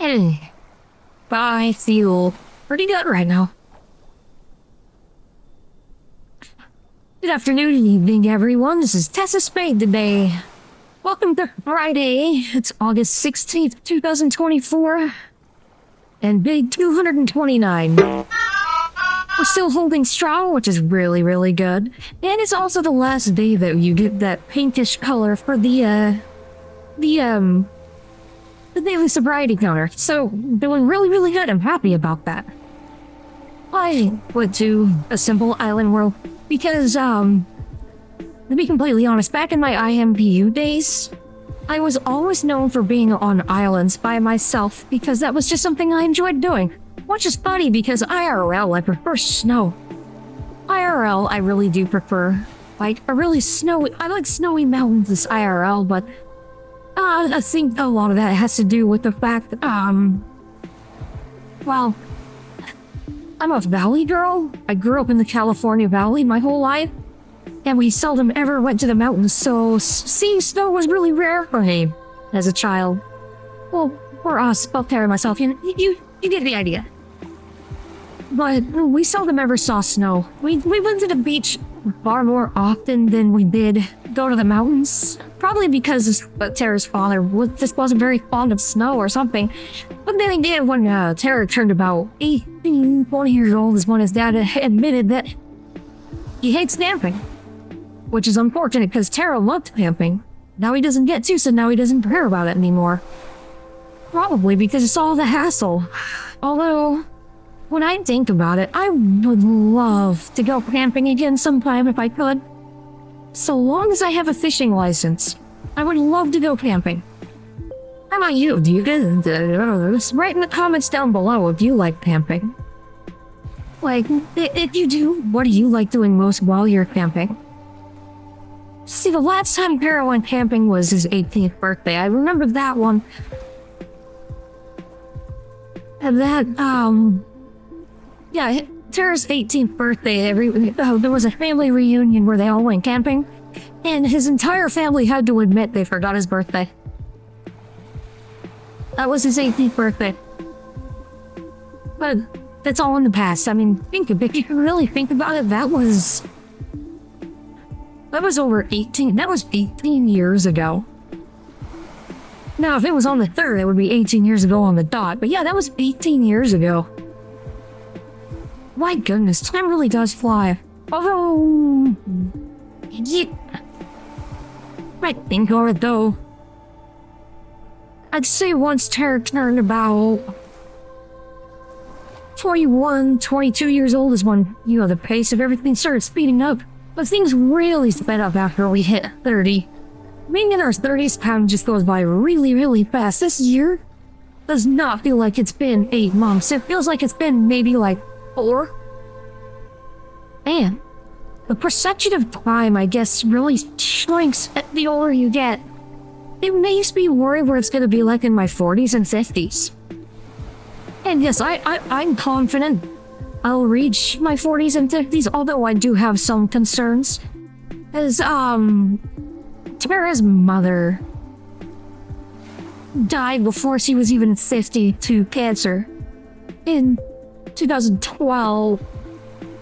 Hey, I feel pretty good right now. Good afternoon and evening, everyone. This is Tessa Spade today. Welcome to Friday. It's August 16th, 2024. And big 229. We're still holding strong, which is really, really good. And it's also the last day that you get that pinkish color for the, uh, the, um, the daily sobriety counter. So, doing really, really good. I'm happy about that. I went to a simple island world because, um, to be completely honest, back in my IMVU days, I was always known for being on islands by myself because that was just something I enjoyed doing. Which is funny because IRL, I prefer snow. IRL, I really do prefer. Like, a really snowy, I like snowy mountains IRL, but uh, I think a lot of that has to do with the fact that, um, well, I'm a valley girl. I grew up in the California Valley my whole life, and we seldom ever went to the mountains, so seeing snow was really rare for me as a child. Well, for us, both Terry and myself, you, you, you get the idea. But we seldom ever saw snow. We, we went to the beach far more often than we did go to the mountains. Probably because Tara's father was, just wasn't very fond of snow or something. But then again, when uh, Tara turned about 18, 20 years old is when his dad admitted that he hates camping. Which is unfortunate because Tara loved camping. Now he doesn't get to, so now he doesn't care about it anymore. Probably because it's all the hassle. Although, when I think about it, I would love to go camping again sometime if I could. So long as I have a fishing license, I would love to go camping. How about you? Do you guys write in the comments down below if you like camping? Like, if you do, what do you like doing most while you're camping? See, the last time Tara went camping was his 18th birthday. I remember that one. And that, um... Yeah, Tara's 18th birthday, every, oh, there was a family reunion where they all went camping, and his entire family had to admit they forgot his birthday. That was his 18th birthday. But that's all in the past. I mean, think of it. If you really think about it, that was... That was over 18... That was 18 years ago. Now, if it was on the 3rd, it would be 18 years ago on the dot. But yeah, that was 18 years ago. My goodness, time really does fly. Although... Yeah. I think it though. I'd say once Tara turned about 21, 22 years old is when, you know, the pace of everything started speeding up. But things really sped up after we hit 30. Being in our 30s, time just goes by really, really fast. This year does not feel like it's been eight months. It feels like it's been maybe like four. Man, the perception of time, I guess, really shrinks the older you get. It makes me worry what it's gonna be like in my 40s and 50s. And yes, I, I, I'm confident I'll reach my 40s and 50s, although I do have some concerns. As, um, Tara's mother died before she was even 50 to cancer in 2012.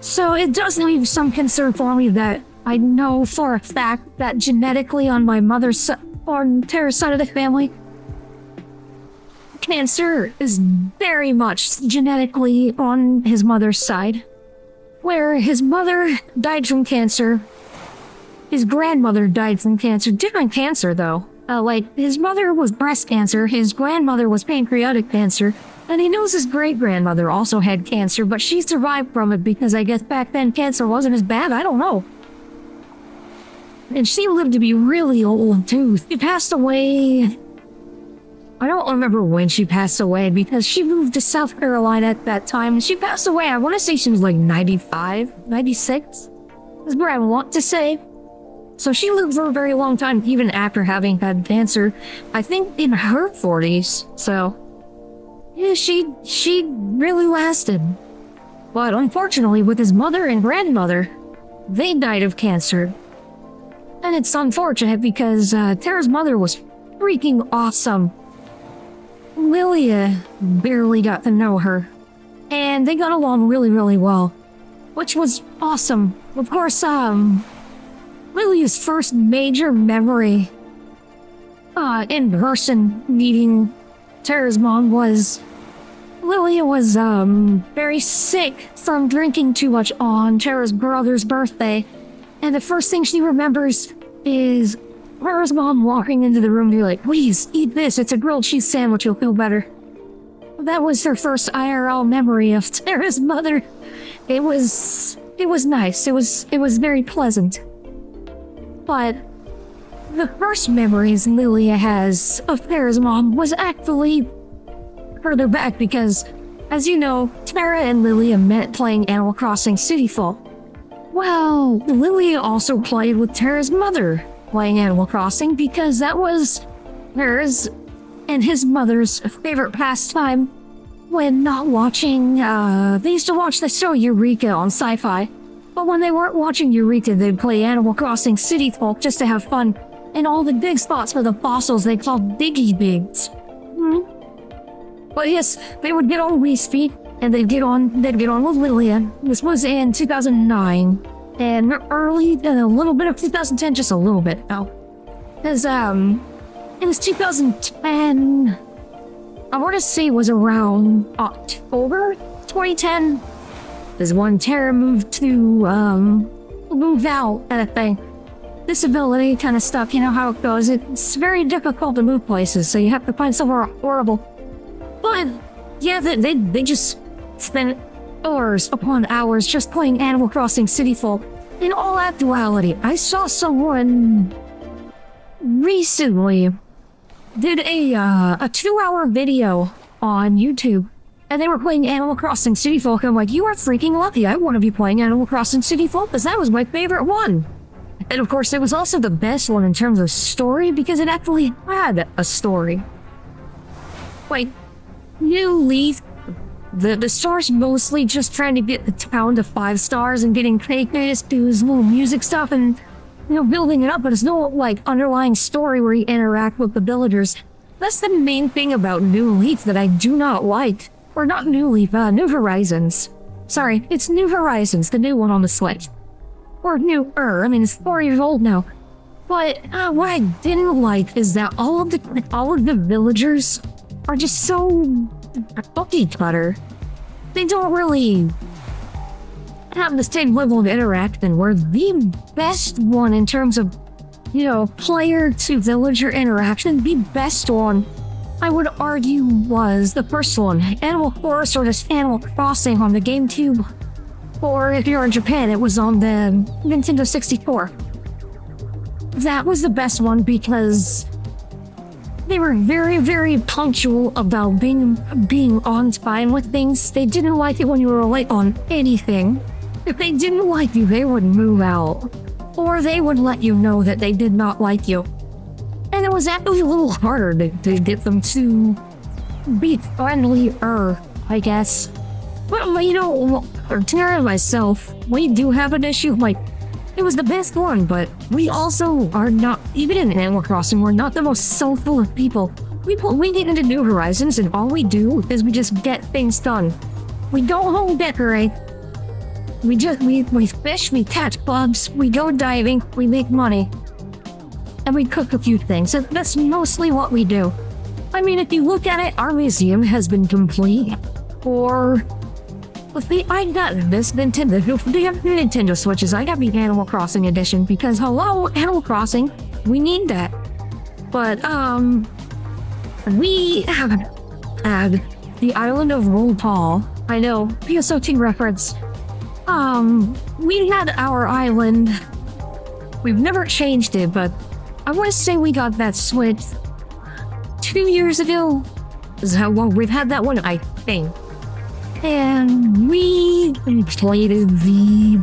So it does leave some concern for me that I know for a fact that genetically on my mother's on Tara's side of the family, cancer is very much genetically on his mother's side. Where his mother died from cancer, his grandmother died from cancer. Different cancer, though. Uh, like, his mother was breast cancer, his grandmother was pancreatic cancer, and he knows his great-grandmother also had cancer, but she survived from it because I guess back then cancer wasn't as bad, I don't know. And she lived to be really old, too. She passed away... I don't remember when she passed away because she moved to South Carolina at that time. She passed away, I want to say she was like 95, 96? Is where I want to say. So she lived for a very long time, even after having had cancer. I think in her 40s, so... Yeah, she, she really lasted. But unfortunately, with his mother and grandmother, they died of cancer. And it's unfortunate because uh, Tara's mother was freaking awesome. Lilia barely got to know her. And they got along really, really well. Which was awesome. Of course, um, Lilia's first major memory uh, in person meeting Tara's mom was Lilia was um very sick from drinking too much on Tara's brother's birthday, and the first thing she remembers is Tara's mom walking into the room and be like, "Please eat this. It's a grilled cheese sandwich. You'll feel better." That was her first IRL memory of Tara's mother. It was it was nice. It was it was very pleasant. But the first memories Lilia has of Tara's mom was actually further back because, as you know, Tara and Lilia met playing Animal Crossing City Folk. Well, Lilia also played with Tara's mother playing Animal Crossing because that was hers and his mother's favorite pastime when not watching, uh, they used to watch the show Eureka on sci-fi. But when they weren't watching Eureka, they'd play Animal Crossing City Folk just to have fun. And all the big spots for the fossils they called Diggy Bigs. Hmm? But yes, they would get on Wii Speak, and they'd get on, they'd get on with Lilia. This was in 2009. And early, and a little bit of 2010, just a little bit, oh. Because, um, it was 2010. I want to say it was around October 2010 is one Tara moved to, um, move out kind of thing. Disability kind of stuff, you know how it goes. It's very difficult to move places, so you have to find somewhere horrible. But, yeah, they, they, they just spent hours upon hours just playing Animal Crossing City Folk. In all actuality, I saw someone recently did a, uh, a two-hour video on YouTube and they were playing Animal Crossing City Folk. I'm like, you are freaking lucky. I want to be playing Animal Crossing City Folk because that was my favorite one. And of course, it was also the best one in terms of story because it actually had a story. Wait, New Leaf, the, the star's mostly just trying to get the town to five stars and getting Kratos to his little music stuff and, you know, building it up, but it's no, like, underlying story where you interact with the villagers. That's the main thing about New Leaf that I do not like. Or not New Leaf, uh, New Horizons. Sorry, it's New Horizons, the new one on the Switch. Or newer, I mean, it's four years old now. But uh, what I didn't like is that all of the all of the villagers are just so cookie cutter. They don't really have the same level of interaction. Where the best one in terms of, you know, player to villager interaction, the best one I would argue was the first one, Animal Forest or just Animal Crossing on the GameCube. Or if you're in Japan, it was on the Nintendo 64. That was the best one because they were very, very punctual about being being on time with things. They didn't like it when you were late on anything. If they didn't like you, they would move out. Or they would let you know that they did not like you. And it was actually a little harder to, to get them to be friendlier, I guess. But, you know, Tara and myself, we do have an issue. Like, it was the best one, but we also are not, even in Animal Crossing, we're not the most soulful of people. We, we get into New Horizons, and all we do is we just get things done. We don't home decorate. We just, we, we fish, we catch bugs, we go diving, we make money and we cook a few things. And that's mostly what we do. I mean, if you look at it, our museum has been complete for. The, I got this Nintendo, the Nintendo Switches. I got the Animal Crossing edition because hello, Animal Crossing, we need that. But um, we have had the island of Roll I know, PSO2 reference. Um, we had our island. We've never changed it, but I want to say we got that Switch two years ago. Is how we've had that one, I think. And we completed the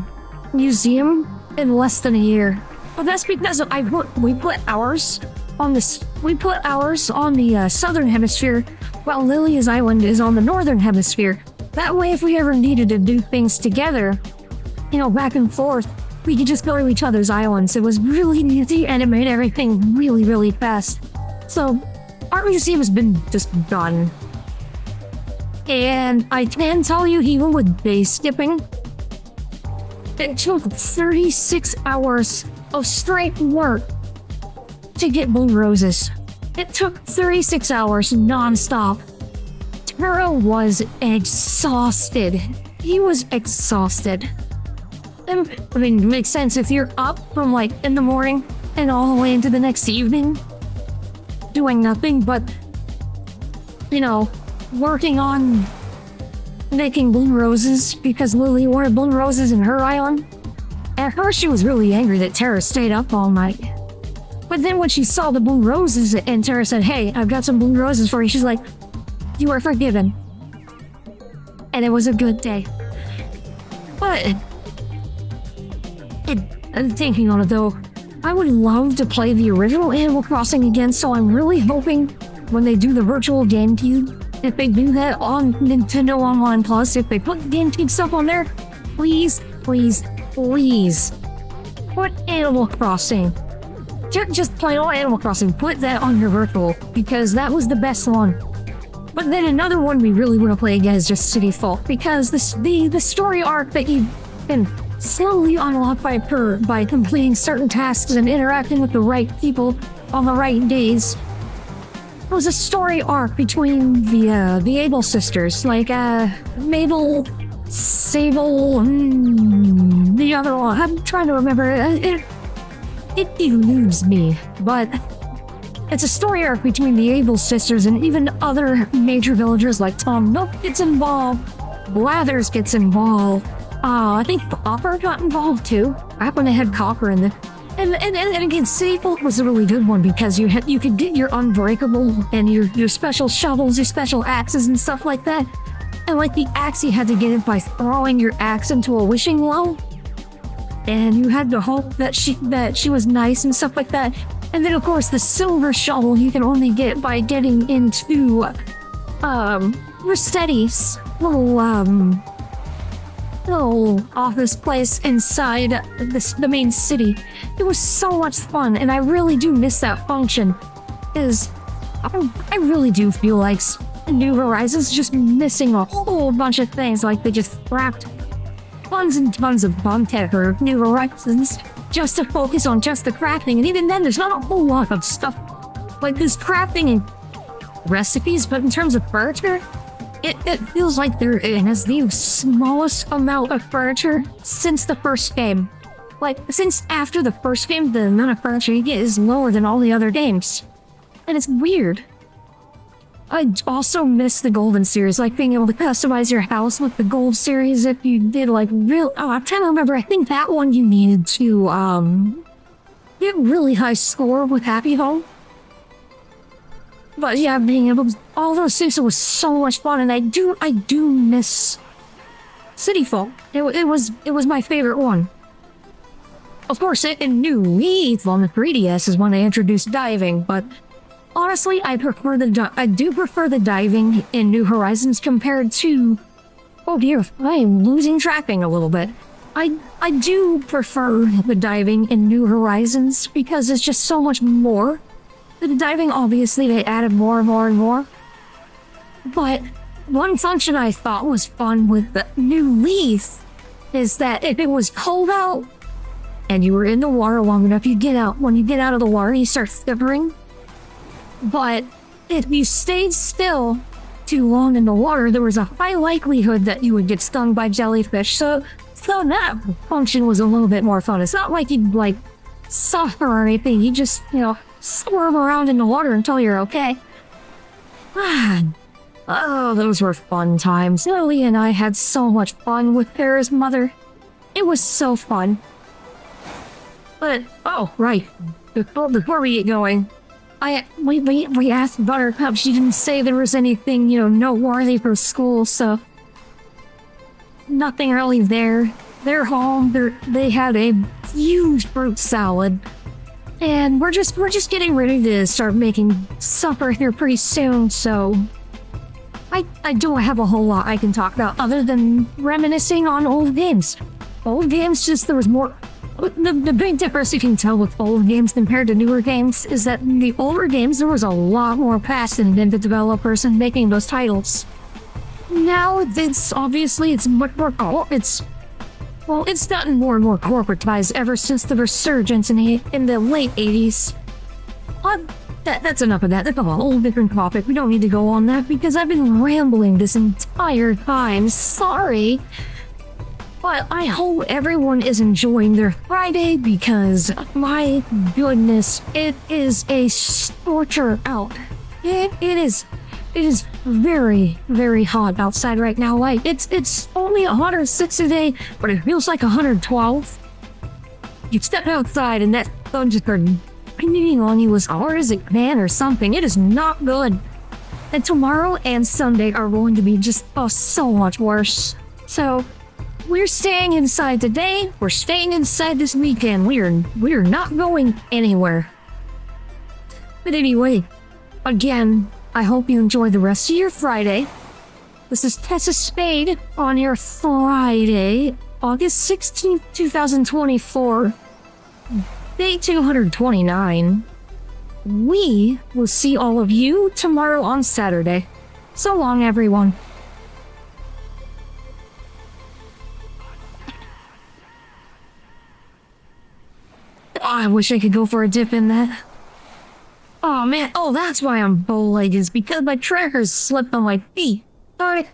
museum in less than a year. But that's because I put we put ours on this we put ours on the uh, southern hemisphere, while Lilia's island is on the northern hemisphere. That way, if we ever needed to do things together, you know, back and forth, we could just go to each other's islands. It was really easy and it made everything really, really fast. So, Art Museum has been just done. And I can tell you, even with base skipping, it took 36 hours of straight work to get blue roses. It took 36 hours non-stop. Taro was exhausted. He was exhausted. And, I mean, it makes sense if you're up from like in the morning and all the way into the next evening doing nothing but, you know, working on making blue roses because Lily wanted blue roses in her island. At first, she was really angry that Terra stayed up all night. But then when she saw the blue roses and Terra said, Hey, I've got some blue roses for you, she's like, You are forgiven. And it was a good day. But, I'm thinking on it though, I would love to play the original Animal Crossing again, so I'm really hoping when they do the virtual GameCube, if they do that on Nintendo Online Plus, if they put GameCube stuff on there, please, please, please, put Animal Crossing. Just, just plain old Animal Crossing, put that on your virtual, because that was the best one. But then another one we really want to play again is just City Folk, because this, the, the story arc that you can slowly unlock by per by completing certain tasks and interacting with the right people on the right days. It was a story arc between the uh, the Able sisters, like uh, Mabel, Sable, mm, the other one. I'm trying to remember. Uh, it, it eludes me, but it's a story arc between the Able sisters and even other major villagers like Tom Nook gets involved, Blathers gets involved. Uh, I think Copper got involved too. Back when they had Copper in the and, and, and, again, Sable was a really good one because you had you could get your unbreakable and your your special shovels, your special axes and stuff like that. And like the axe, you had to get it by throwing your axe into a wishing well. And you had to hope that she that she was nice and stuff like that. And then of course the silver shovel you can only get by getting into um Resetti's little um little office place inside this, the main city. It was so much fun, and I really do miss that function. Is I, I really do feel like New Horizons just missing a whole bunch of things. Like they just wrapped tons and tons of content for New Horizons just to focus on just the crafting, and even then, there's not a whole lot of stuff like this crafting and recipes. But in terms of furniture, it, it feels like there has the smallest amount of furniture since the first game. Like, since after the first game, the amount of furniture you get is lower than all the other games. And it's weird. I also miss the Golden series, like being able to customize your house with the Gold series if you did like real- oh, I'm trying to remember, I think that one you needed to, um, get really high score with Happy Home. But yeah, being able to, all those things was so much fun, and I do I do miss City Folk. It, it was it was my favorite one. Of course, in New Leaf on the 3DS is when they introduced diving, but honestly, I prefer the I do prefer the diving in New Horizons compared to. Oh dear, I am losing tracking a little bit. I I do prefer the diving in New Horizons because it's just so much more the diving, obviously, they added more and more and more. But one function I thought was fun with the new Leaf is that if it was cold out and you were in the water long enough, you get out. When you get out of the water, you start shivering. But if you stayed still too long in the water, there was a high likelihood that you would get stung by jellyfish. So, so that function was a little bit more fun. It's not like you'd like suffer or anything. You just, you know, swerve around in the water until you're okay. Man. Oh, those were fun times. Lily and I had so much fun with Tara's mother. It was so fun. But, oh, right. Before, before we get going, I we, we, we asked Buttercup. She didn't say there was anything, you know, noteworthy for school, so... Nothing really there. They're home. They're, they had a huge fruit salad. And we're just we're just getting ready to start making supper here pretty soon, so I I don't have a whole lot I can talk about other than reminiscing on old games. Old games just there was more The, the big difference you can tell with old games compared to newer games is that in the older games there was a lot more passion than the developers in making those titles. Now it's obviously it's much more oh, it's well it's gotten more and more corporatized ever since the resurgence in the in the late 80s. But that, that's enough of that. That's a whole different topic. We don't need to go on that because I've been rambling this entire time. Sorry. But I hope everyone is enjoying their Friday because, my goodness, it is a scorcher out. It, it is it is very, very hot outside right now. Like it's it's only 106 today, but it feels like 112. You step outside and that sun just started beating on you as hard as it can or something. It is not good. And tomorrow and Sunday are going to be just oh so much worse. So we're staying inside today. We're staying inside this weekend. We're we're not going anywhere. But anyway, again, I hope you enjoy the rest of your Friday. This is Tessa Spade on your Friday, August 16th, 2024. Day 229. We will see all of you tomorrow on Saturday. So long, everyone. I wish I could go for a dip in that. Oh man, oh that's why I'm bow-legged, is because my trackers slipped on my feet. It.